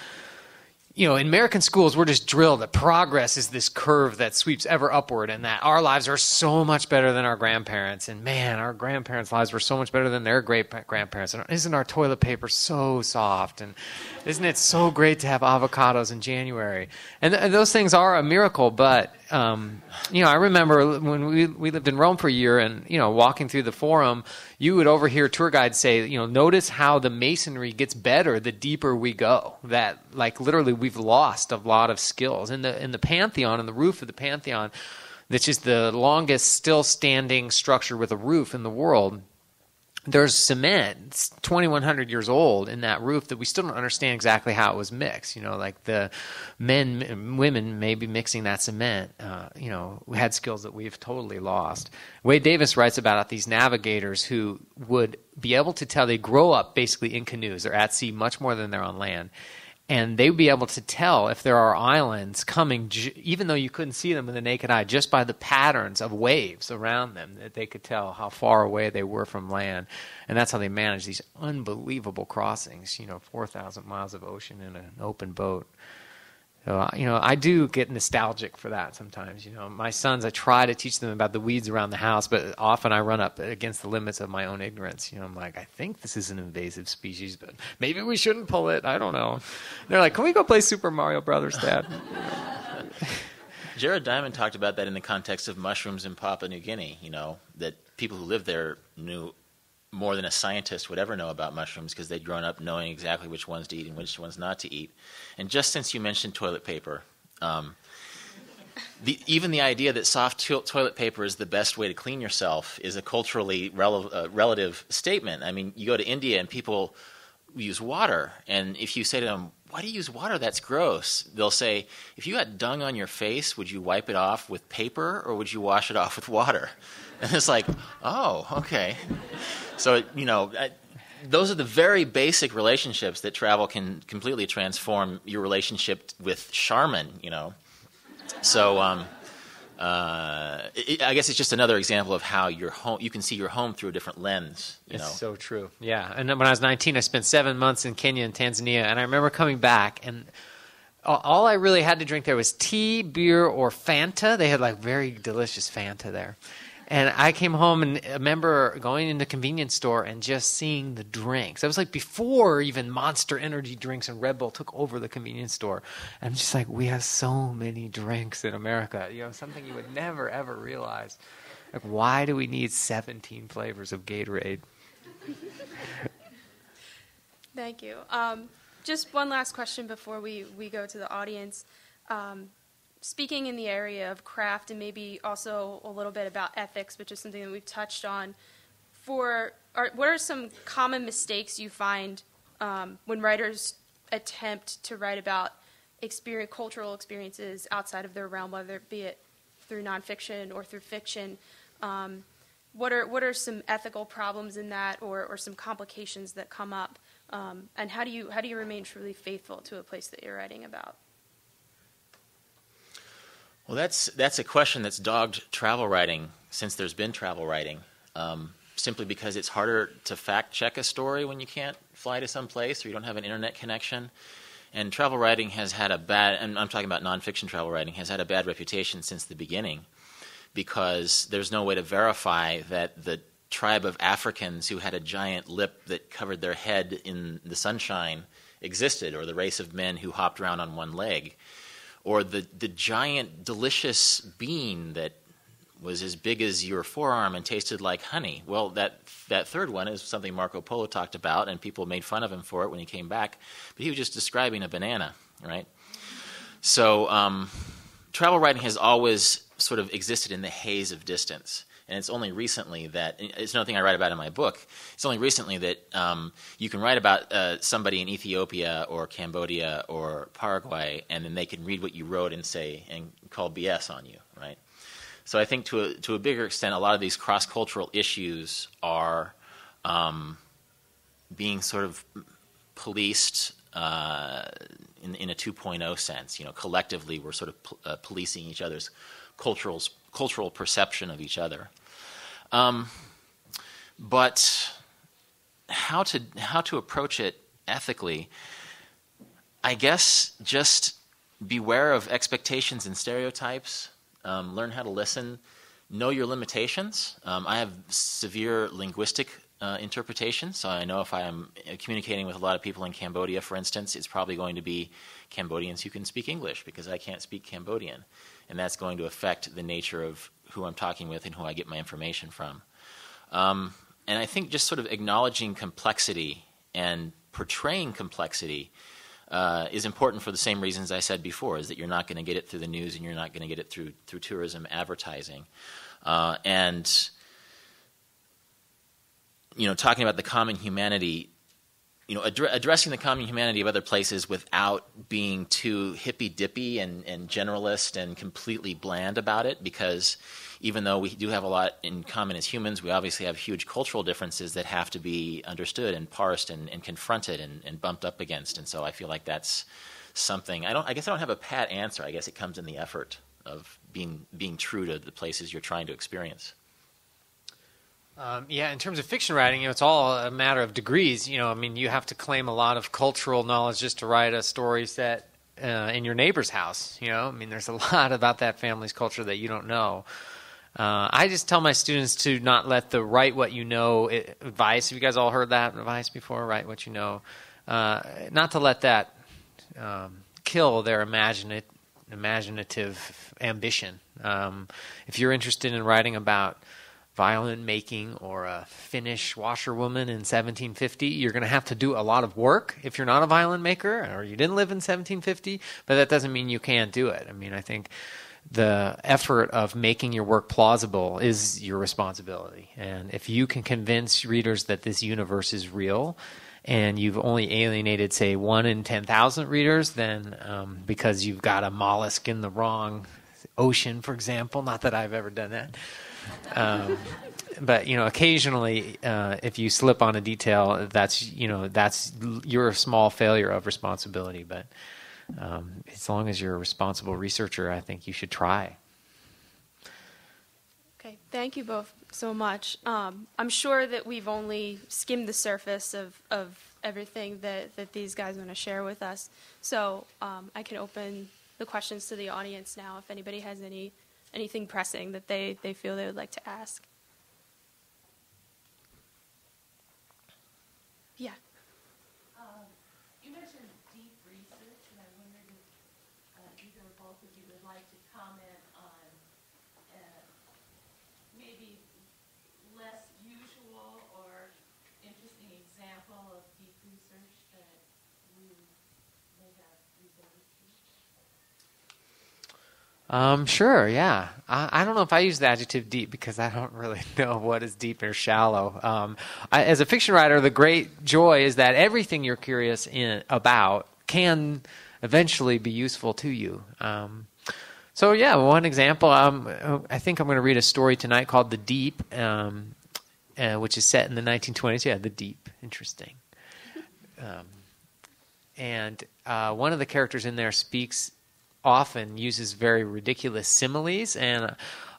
you know, in American schools, we're just drilled that progress is this curve that sweeps ever upward, and that our lives are so much better than our grandparents. And man, our grandparents' lives were so much better than their great grandparents. And isn't our toilet paper so soft? And isn't it so great to have avocados in January? And, th- those things are a miracle, but um, you know, I remember when we we lived in Rome for a year, and you know, walking through the Forum, you would overhear tour guides say, you know, notice how the masonry gets better the deeper we go. That like literally we've lost a lot of skills in the in the Pantheon, in the roof of the Pantheon, which is the longest still standing structure with a roof in the world there's cement 2100 years old in that roof that we still don't understand exactly how it was mixed you know like the men women may be mixing that cement uh, you know we had skills that we've totally lost. Wade davis writes about these navigators who would be able to tell they grow up basically in canoes. They're at sea much more than they're on land and they would be able to tell if there are islands coming, even though you couldn't see them with the naked eye, just by the patterns of waves around them, that they could tell how far away they were from land. And that's how they managed these unbelievable crossings, you know, 4,000 miles of ocean in an open boat. So, uh, you know, I do get nostalgic for that sometimes. You know, my sons, I try to teach them about the weeds around the house, but often I run up against the limits of my own ignorance. You know, I'm like, I think this is an invasive species, but maybe we shouldn't pull it. I don't know. they're like, can we go play Super Mario Brothers, Dad? Jared Diamond talked about that in the context of mushrooms in Papua New Guinea. You know, that people who live there knew more than a scientist would ever know about mushrooms because they'd grown up knowing exactly which ones to eat and which ones not to eat. And just since you mentioned toilet paper, um, the, even the idea that soft to- toilet paper is the best way to clean yourself is a culturally uh, relative statement. I mean, you go to India and people use water, and if you say to them, "Why do you use water? That's gross," they'll say, "If you had dung on your face, would you wipe it off with paper or would you wash it off with water?" And it's like, "Oh, okay." So, you know, I, those are the very basic relationships that travel can completely transform your relationship with Charmin, you know. So, um, uh, it, I guess it's just another example of how your home you can see your home through a different lens. You it's know? so true. Yeah, and when I was 19, I spent seven months in Kenya and Tanzania, and I remember coming back and all I really had to drink there was tea, beer, or Fanta. They had like very delicious Fanta there. And I came home and I remember going in the convenience store and just seeing the drinks. That was like before even Monster Energy drinks and Red Bull took over the convenience store. And I'm just like, we have so many drinks in America. You know, something you would never ever realize. Like, why do we need 17 flavors of Gatorade? Thank you. Um, just one last question before we, we go to the audience. Um, speaking in the area of craft and maybe also a little bit about ethics, which is something that we've touched on, for are, what are some common mistakes you find um, when writers attempt to write about experience, cultural experiences outside of their realm, whether it be it through nonfiction or through fiction? Um, what are what are some ethical problems in that, or, or some complications that come up? Um, and how do you how do you remain truly faithful to a place that you're writing about? Well, that's that's a question that's dogged travel writing since there's been travel writing. Um, simply because it's harder to fact check a story when you can't fly to some place or you don't have an internet connection. And travel writing has had a bad, and I'm talking about nonfiction travel writing, has had a bad reputation since the beginning because there's no way to verify that the tribe of Africans who had a giant lip that covered their head in the sunshine existed, or the race of men who hopped around on one leg or the, the giant delicious bean that was as big as your forearm and tasted like honey. Well, that that third one is something Marco Polo talked about, and people made fun of him for it when he came back. But he was just describing a banana, right? So, um, travel writing has always sort of existed in the haze of distance and it's only recently that it's another thing I write about in my book. It's only recently that um, you can write about uh, somebody in Ethiopia or Cambodia or Paraguay, and then they can read what you wrote and say and call BS on you, right? So I think to a, to a bigger extent, a lot of these cross cultural issues are um, being sort of policed uh, in, in a 2.0 sense. You know, collectively, we're sort of uh, policing each other's cultural cultural perception of each other. Um, but how to how to approach it ethically? I guess just beware of expectations and stereotypes. Um, learn how to listen. Know your limitations. Um, I have severe linguistic uh, interpretation, so I know if I am communicating with a lot of people in Cambodia, for instance, it's probably going to be Cambodians who can speak English because I can't speak Cambodian, and that's going to affect the nature of who I'm talking with and who I get my information from. Um, and I think just sort of acknowledging complexity and portraying complexity uh, is important for the same reasons I said before: is that you're not going to get it through the news and you're not going to get it through through tourism advertising, uh, and you know, talking about the common humanity. You know, addre- addressing the common humanity of other places without being too hippy dippy and, and generalist and completely bland about it, because even though we do have a lot in common as humans, we obviously have huge cultural differences that have to be understood and parsed and, and confronted and, and, bumped up against. And so I feel like that's something. I don't. I guess I don't have a pat answer. I guess it comes in the effort of being being true to the places you're trying to experience. Um, yeah, in terms of fiction writing, you know, it's all a matter of degrees. You know, I mean, you have to claim a lot of cultural knowledge just to write a story set uh, in your neighbor's house. You know, I mean, there's a lot about that family's culture that you don't know. Uh, I just tell my students to not let the write what you know advice. Have you guys all heard that advice before? Write what you know. Uh, not to let that um, kill their imaginative, imaginative ambition. Um, if you're interested in writing about violin making or a Finnish washerwoman in 1750, you're going to have to do a lot of work if you're not a violin maker or you didn't live in 1750, but that doesn't mean you can't do it. I mean, I think the effort of making your work plausible is your responsibility. And if you can convince readers that this universe is real, and you've only alienated, say, one in 10,000 readers, then um, because you've got a mollusk in the wrong ocean, for example, not that I've ever done that. Um, but you know, occasionally, uh, if you slip on a detail, that's you know that's you're a small failure of responsibility. But um, as long as you're a responsible researcher, I think you should try. Okay, thank you both so much. Um, I'm sure that we've only skimmed the surface of, of everything that, that these guys want to share with us. So um, I can open the questions to the audience now if anybody has any anything pressing that they, they feel they would like to ask. Yeah. Um, you mentioned deep research, and I wondered if uh, either or both of you would like to comment on uh, maybe less usual or interesting example of deep research that you may have resorted to. Um, sure, yeah. I, I, don't know if I use the adjective deep because I don't really know what is deep or shallow. Um, I, as a fiction writer, the great joy is that everything you're curious in, about can eventually be useful to you. Um, so, yeah, one example, um, I think I'm going to read a story tonight called The Deep, um, uh, which is set in the 1920s. Yeah, The Deep. Interesting. Um, and uh, one of the characters in there speaks often uses very ridiculous similes. And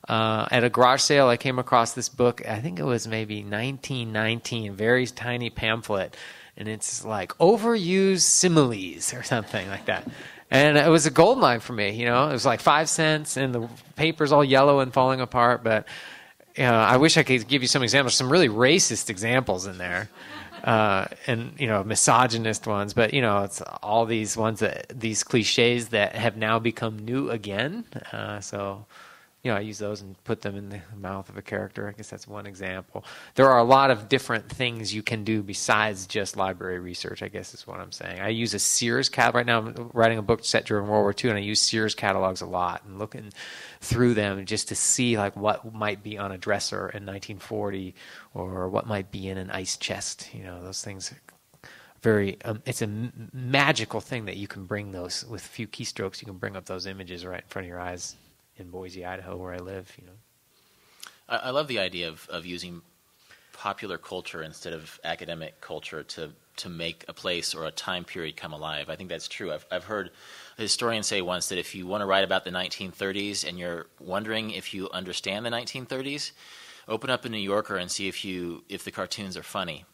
uh, at a garage sale, I came across this book. I think it was maybe 1919, very tiny pamphlet, and it's like overused similes or something like that. And it was a gold mine for me. You know, it was like five cents, and the paper's all yellow and falling apart. But you know, I wish I could give you some examples. Some really racist examples in there uh, and you know misogynist ones, but you know it's all these ones that these cliches that have now become new again. Uh, so you know, I use those and put them in the mouth of a character. I guess that's one example. There are a lot of different things you can do besides just library research. I guess is what I'm saying. I use a Sears catalog right now. I'm writing a book set during World War II, and I use Sears catalogs a lot and looking through them just to see like what might be on a dresser in 1940 or what might be in an ice chest. You know, those things very um, it's a m- magical thing that you can bring those with a few keystrokes you can bring up those images right in front of your eyes in Boise, Idaho, where I live. You know, I, I love the idea of, of using popular culture instead of academic culture to to make a place or a time period come alive. I think that's true. I've I've heard a historian say once that if you want to write about the 1930s and you're wondering if you understand the 1930s, open up a New Yorker and see if you if the cartoons are funny.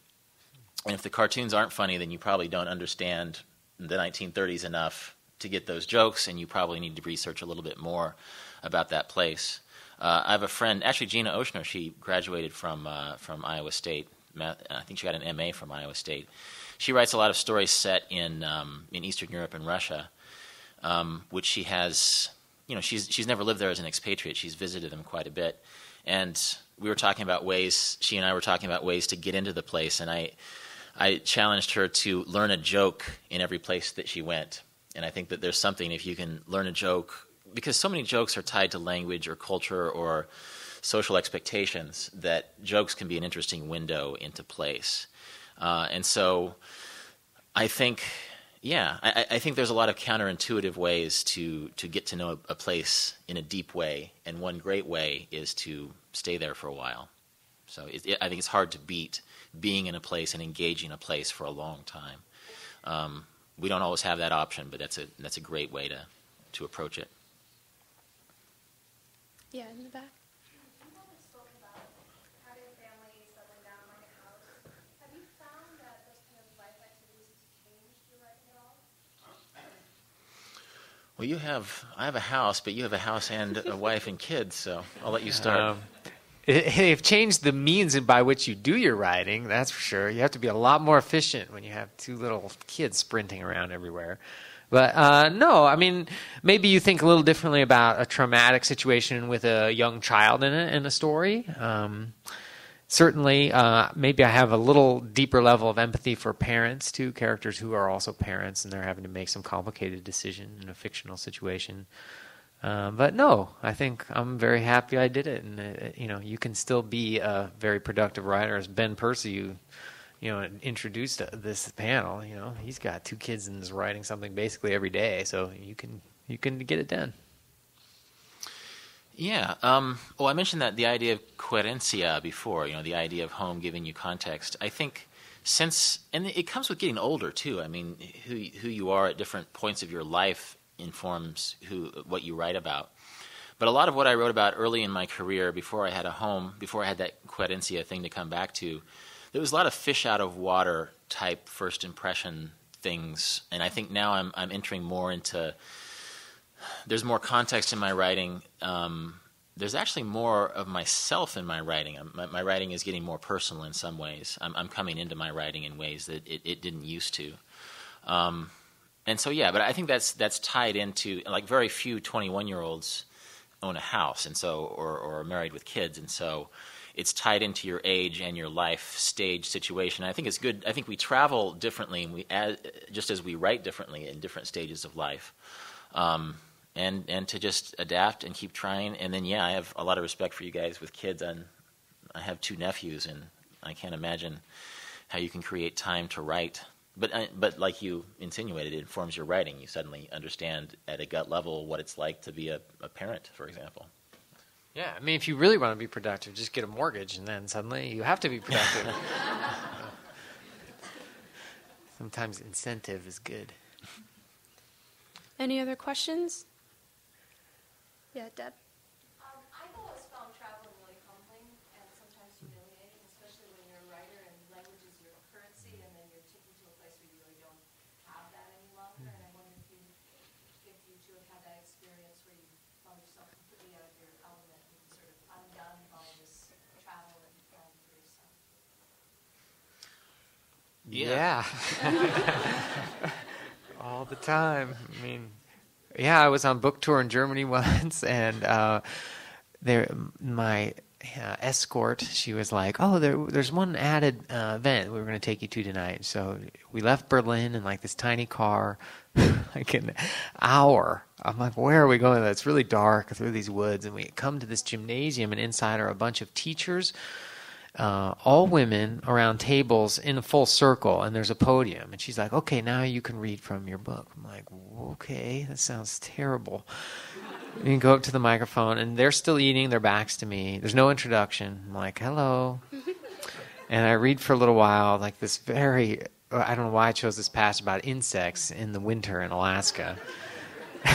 And if the cartoons aren't funny, then you probably don't understand the 1930s enough to get those jokes, and you probably need to research a little bit more about that place. Uh, I have a friend, actually Gina Ochsner. She graduated from uh, from Iowa State. I think she got an MA from Iowa State. She writes a lot of stories set in um, in Eastern Europe and Russia, um, which she has. You know, she's she's never lived there as an expatriate. She's visited them quite a bit, and we were talking about ways. She and I were talking about ways to get into the place, and I I challenged her to learn a joke in every place that she went. And I think that there's something if you can learn a joke, because so many jokes are tied to language or culture or social expectations, that jokes can be an interesting window into place. Uh, and so I think, yeah, I, I, think there's a lot of counterintuitive ways to, to get to know a, place in a deep way. And one great way is to stay there for a while. So it, it, I think it's hard to beat being in a place and engaging a place for a long time. Um, we don't always have that option, but that's a that's a great way to to approach it. Yeah, in the back. Well, you have I have a house, but you have a house and a wife and kids, so I'll let you start. Um, they've changed the means by which you do your riding. That's for sure. You have to be a lot more efficient when you have two little kids sprinting around everywhere. But uh, no, I mean, maybe you think a little differently about a traumatic situation with a young child in it in a story. Um, certainly, uh, maybe I have a little deeper level of empathy for parents too, characters who are also parents and they're having to make some complicated decision in a fictional situation. Um, but no, I think I'm very happy I did it, and uh, you know, you can still be a very productive writer. As Ben Percy, you, you know, introduced this panel. You know, he's got two kids and is writing something basically every day, so you can you can get it done. Yeah. Um, well, I mentioned that the idea of querencia before. You know, the idea of home giving you context. I think since and it comes with getting older too. I mean, who who you are at different points of your life informs who what you write about. But a lot of what I wrote about early in my career, before I had a home, before I had that querencia thing to come back to, there was a lot of fish out of water type first impression things, and I think now I'm I'm entering more into. There's more context in my writing. Um, there's actually more of myself in my writing. My, my, writing is getting more personal in some ways. I'm, I'm coming into my writing in ways that it, it didn't used to. Um, and so yeah, but I think that's that's tied into like very few 21 year olds own a house, and so or or are married with kids, and so it's tied into your age and your life stage situation. I think it's good. I think we travel differently, and we as, just as we write differently in different stages of life. Um, and and to just adapt and keep trying. And then yeah, I have a lot of respect for you guys with kids. And I have two nephews, and I can't imagine how you can create time to write but uh, but like you insinuated, it informs your writing. You suddenly understand at a gut level what it's like to be a, a parent, for example. Yeah, I mean, if you really want to be productive, just get a mortgage, and then suddenly you have to be productive. Sometimes incentive is good. Any other questions? Yeah, Deb. Yeah. All the time. I mean, yeah, I was on book tour in Germany once, and uh, there, my uh, escort, she was like, "Oh, there, there's one added uh, event we were going to take you to tonight." So we left Berlin in like this tiny car, like an hour. I'm like, "Where are we going?" It's really dark through these woods, and we come to this gymnasium, and inside are a bunch of teachers uh, all women around tables in a full circle, and there's a podium. And she's like, "Okay, now you can read from your book." I'm like, "Okay, that sounds terrible." you can go up to the microphone, and they're still eating. Their backs to me. There's no introduction. I'm like, "Hello," and I read for a little while, like this very. I don't know why I chose this passage about insects in the winter in Alaska.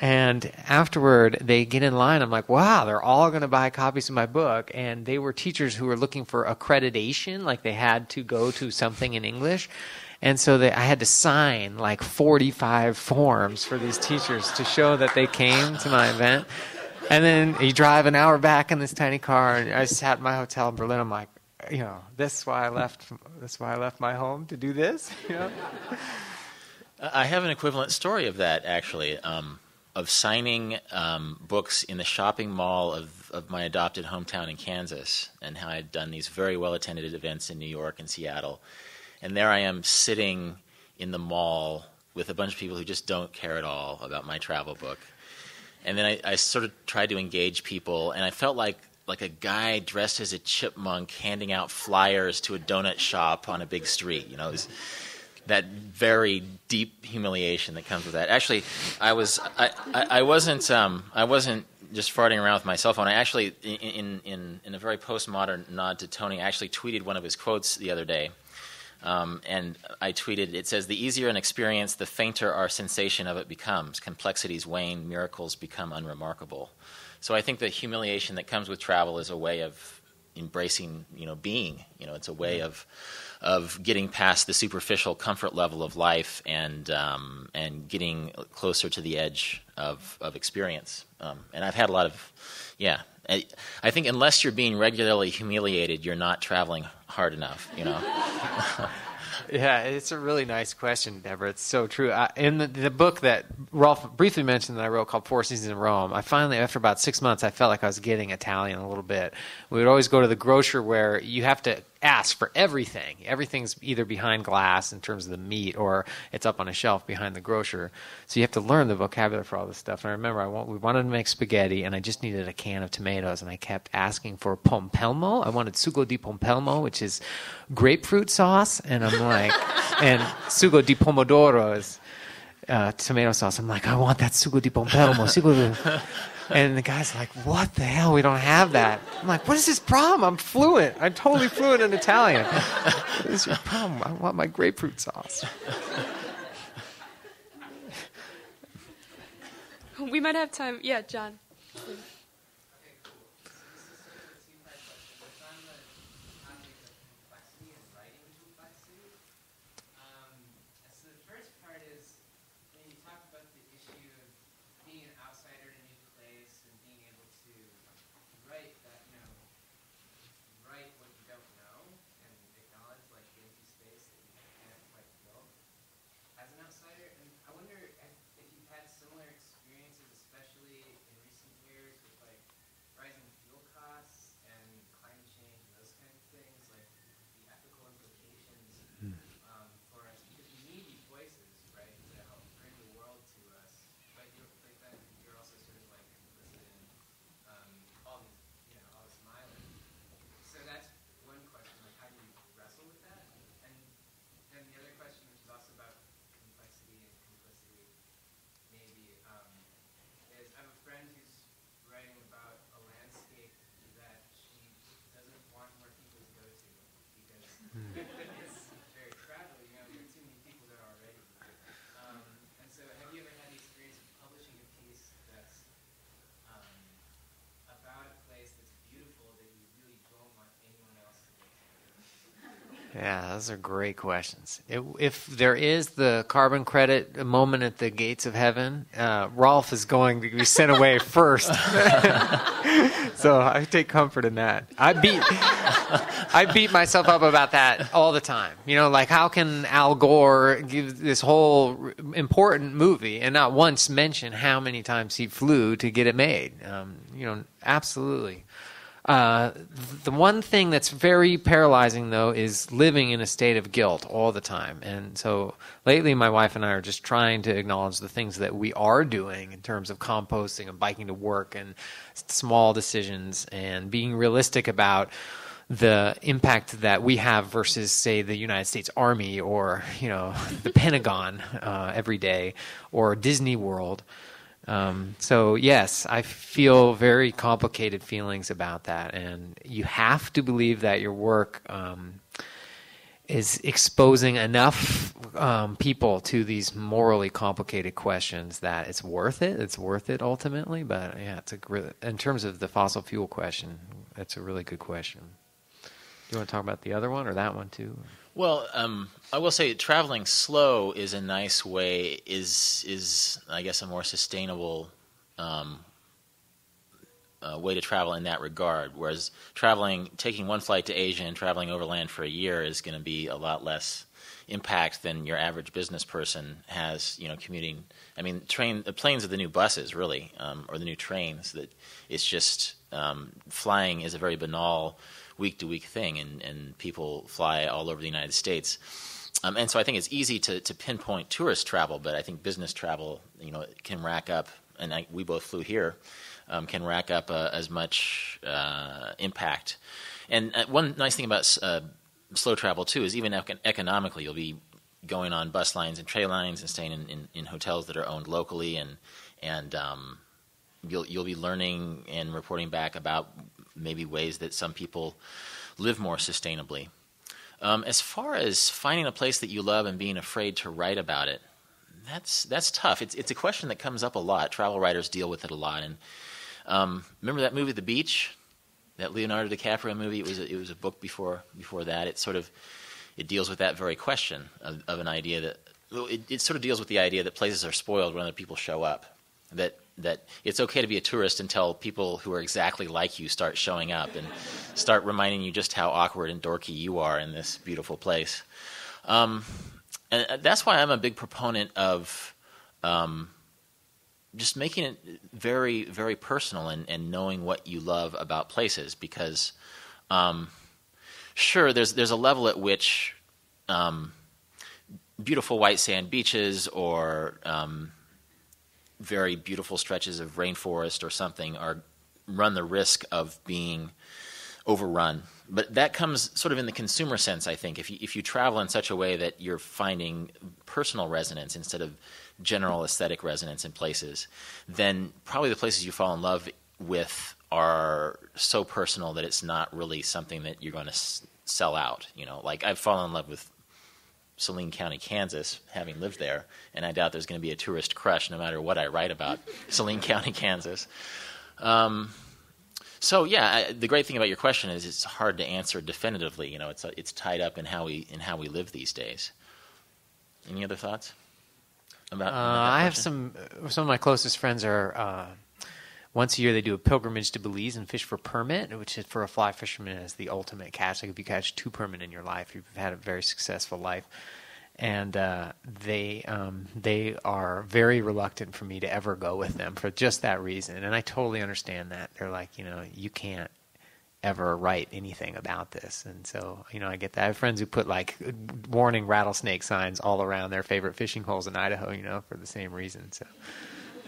And afterward, they get in line. I'm like, wow, they're all going to buy copies of my book. And they were teachers who were looking for accreditation, like they had to go to something in English. And so they, I had to sign like 45 forms for these teachers to show that they came to my event. And then you drive an hour back in this tiny car, and I sat in my hotel in Berlin. I'm like, you know, this is why I left. This is why I left my home to do this. You know. I have an equivalent story of that actually, um, of signing um, books in the shopping mall of, of my adopted hometown in Kansas, and how I'd done these very well attended events in New York and Seattle, and there I am sitting in the mall with a bunch of people who just don't care at all about my travel book, and then I, I sort of tried to engage people, and I felt like like a guy dressed as a chipmunk handing out flyers to a donut shop on a big street. You know, it was that very deep humiliation that comes with that. Actually, I was I, I, I wasn't um, I wasn't just farting around with my cell phone. I actually in in in a very postmodern nod to Tony, I actually tweeted one of his quotes the other day. Um, and I tweeted, it says, The easier an experience, the fainter our sensation of it becomes. Complexities wane, miracles become unremarkable. So I think the humiliation that comes with travel is a way of embracing, you know, being. You know, it's a way of of getting past the superficial comfort level of life and um, and getting closer to the edge of of experience. Um, and I've had a lot of, yeah. I, I think unless you're being regularly humiliated, you're not traveling hard enough. You know. Yeah, it's a really nice question, Deborah. It's so true. I, in the, the book that Rolf briefly mentioned that I wrote called Four Seasons in Rome, I finally, after about six months, I felt like I was getting Italian a little bit. We would always go to the grocer where you have to ask for everything. Everything's either behind glass in terms of the meat or it's up on a shelf behind the grocer. So you have to learn the vocabulary for all this stuff. And I remember I want, we wanted to make spaghetti and I just needed a can of tomatoes and I kept asking for pompelmo. I wanted sugo di pompelmo, which is grapefruit sauce. And I'm like, and sugo di pomodoro is uh, tomato sauce. I'm like, I want that sugo di pompelmo. Sugo di... And the guy's like, "What the hell? We don't have that." I'm like, "What is this problem? I'm fluent. I'm totally fluent in Italian. what is your problem? I want my grapefruit sauce." We might have time. Yeah, John. Um, so the first part is when you talk about the issue of being an outsider in a new place and being able to write that, you know, write what you don't know and acknowledge like the empty space that you can't quite fill as an outsider. And I wonder if, if you've had similar experiences, especially in recent years with like rising fuel costs and climate change and those kinds of things, like the ethical implications um, for us because we need these voices, right, to help bring the world to us. But you're like that, you're also sort of like implicit in um, all these, you know, all this mileage. So that's one question, like how do you wrestle with that? And then the other question, which is also about complexity and complicity, maybe, um, is I have a friend who's writing about a landscape that she doesn't want more people to go to because it's very crowded, you know, there are too many people there already. Um, and so have you ever had the experience of publishing a piece that's um, about a place that's beautiful that you really don't want anyone else to go to? Yeah, those are great questions. If, if there is the carbon credit moment at the gates of heaven, uh, Rolf is going to be sent away first. so I take comfort in that. I beat, I beat myself up about that all the time. You know, like how can Al Gore give this whole important movie and not once mention how many times he flew to get it made? Um, you know, absolutely. Uh, the one thing that's very paralyzing, though, is living in a state of guilt all the time. And so lately, my wife and I are just trying to acknowledge the things that we are doing in terms of composting and biking to work and small decisions and being realistic about the impact that we have versus, say, the United States Army or, you know, the Pentagon uh, every day or Disney World. Um, so yes, I feel very complicated feelings about that, and you have to believe that your work um, is exposing enough um, people to these morally complicated questions that it's worth it. It's worth it ultimately. But yeah, it's a in terms of the fossil fuel question, it's a really good question. Do you want to talk about the other one or that one too? Well, um, I will say traveling slow is a nice way. Is is I guess a more sustainable um, uh, way to travel in that regard. Whereas traveling, taking one flight to Asia and traveling overland for a year is going to be a lot less impact than your average business person has. You know, commuting. I mean, train the planes are the new buses, really, um, or the new trains. That it's just um, flying is a very banal week to week thing, and, and people fly all over the United States. Um, and so I think it's easy to, to pinpoint tourist travel, but I think business travel, you know, can rack up. And I, we both flew here um, can rack up uh, as much uh, impact. And uh, one nice thing about uh, slow travel too is even econ- economically, you'll be going on bus lines and train lines and staying in, in, in hotels that are owned locally, and and um, you'll you'll be learning and reporting back about maybe ways that some people live more sustainably. Um, as far as finding a place that you love and being afraid to write about it, that's that's tough. It's it's a question that comes up a lot. Travel writers deal with it a lot, and um, remember that movie, The Beach, that Leonardo DiCaprio movie? It was a, it was a book before before that. It sort of it deals with that very question of, of an idea that it, it sort of deals with the idea that places are spoiled when other people show up. That that it's okay to be a tourist until people who are exactly like you start showing up and start reminding you just how awkward and dorky you are in this beautiful place. Um, and uh, that's why I'm a big proponent of um, just making it very, very personal and, and knowing what you love about places because, um, sure, there's there's a level at which um, beautiful white sand beaches or um, very beautiful stretches of rainforest or something are run the risk of being overrun. But that comes sort of in the consumer sense, I think. If you if you travel in such a way that you're finding personal resonance instead of general aesthetic resonance in places, then probably the places you fall in love with are so personal that it's not really something that you're going to s- sell out. You know, like I've fallen in love with Saline County, Kansas, having lived there, and I doubt there's going to be a tourist crush no matter what I write about Saline County, Kansas. Um, so yeah, I, the great thing about your question is it's hard to answer definitively. You know, it's it's tied up in how we in how we live these days. Any other thoughts? About, Uh, I have some. Some of my closest friends are. Uh, once a year, they do a pilgrimage to Belize and fish for permit, which is for a fly fisherman is the ultimate catch. Like if you catch two permit in your life, you've had a very successful life. And uh, they um, they are very reluctant for me to ever go with them for just that reason. And I totally understand that. They're like, you know, you can't ever write anything about this. And so, you know, I get that. I have friends who put like warning rattlesnake signs all around their favorite fishing holes in Idaho, you know, for the same reason. So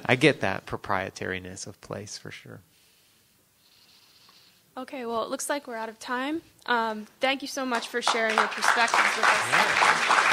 I get that proprietariness of place for sure. Okay, well, it looks like we're out of time. Um, thank you so much for sharing your perspectives with us.